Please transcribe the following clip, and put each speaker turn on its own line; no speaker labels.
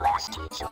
Last teacher,